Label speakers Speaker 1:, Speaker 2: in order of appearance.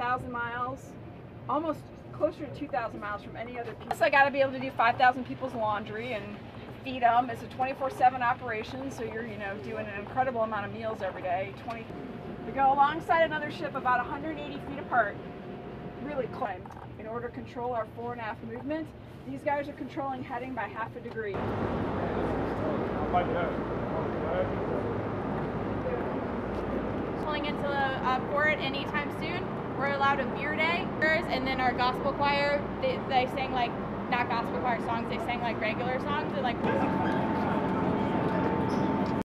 Speaker 1: 1,000 miles, almost closer to 2,000 miles from any other piece. I got to be able to do 5,000 people's laundry and feed them. It's a 24/7 operation, so you're you know doing an incredible amount of meals every day. 20. We go alongside another ship about 180 feet apart, really close. In order to control our fore and aft movement, these guys are controlling heading by half a degree.
Speaker 2: Pulling into the uh, port anytime soon. We're allowed a beer day, and then our gospel choir they, they sang like not gospel choir songs, they sang like regular songs and like.